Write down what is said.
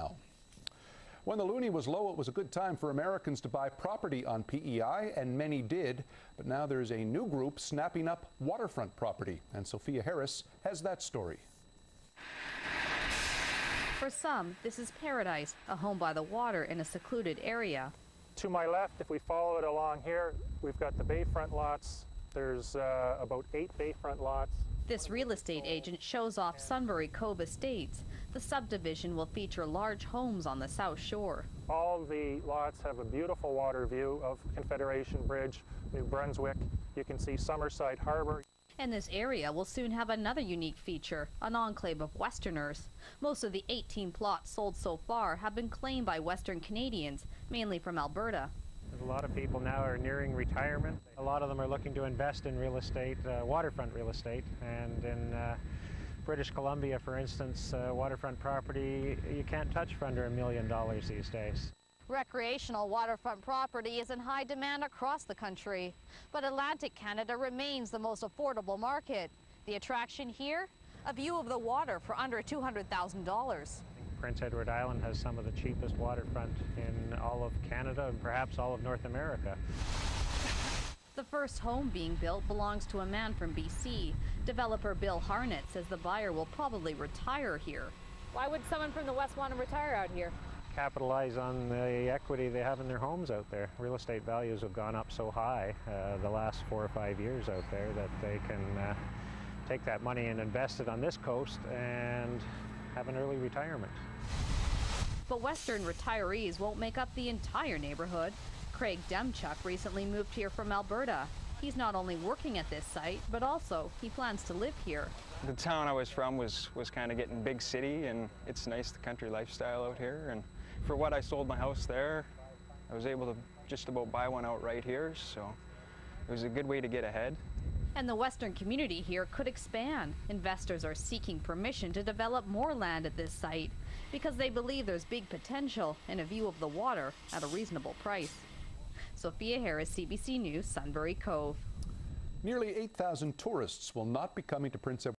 now. When the loonie was low, it was a good time for Americans to buy property on PEI, and many did. But now there's a new group snapping up waterfront property, and Sophia Harris has that story. For some, this is paradise, a home by the water in a secluded area. To my left, if we follow it along here, we've got the bayfront lots. There's uh, about eight bayfront lots. This real estate agent shows off Sunbury Cove Estates. The subdivision will feature large homes on the south shore. All the lots have a beautiful water view of Confederation Bridge, New Brunswick. You can see Summerside Harbor. And this area will soon have another unique feature, an enclave of Westerners. Most of the 18 plots sold so far have been claimed by Western Canadians, mainly from Alberta. A lot of people now are nearing retirement. A lot of them are looking to invest in real estate, uh, waterfront real estate, and in uh, British Columbia, for instance, uh, waterfront property you can't touch for under a million dollars these days. Recreational waterfront property is in high demand across the country, but Atlantic Canada remains the most affordable market. The attraction here? A view of the water for under $200,000. Prince Edward Island has some of the cheapest waterfront in all of Canada and perhaps all of North America. The first home being built belongs to a man from BC. Developer Bill Harnett says the buyer will probably retire here. Why would someone from the West want to retire out here? capitalize on the equity they have in their homes out there. Real estate values have gone up so high uh, the last four or five years out there that they can uh, take that money and invest it on this coast and have an early retirement. But Western retirees won't make up the entire neighborhood. Craig Demchuk recently moved here from Alberta. He's not only working at this site, but also he plans to live here. The town I was from was, was kind of getting big city, and it's nice, the country lifestyle out here. And for what I sold my house there, I was able to just about buy one outright here, so it was a good way to get ahead. And the western community here could expand. Investors are seeking permission to develop more land at this site because they believe there's big potential and a view of the water at a reasonable price. Sophia Harris, CBC News, Sunbury Cove. Nearly 8,000 tourists will not be coming to Prince Edward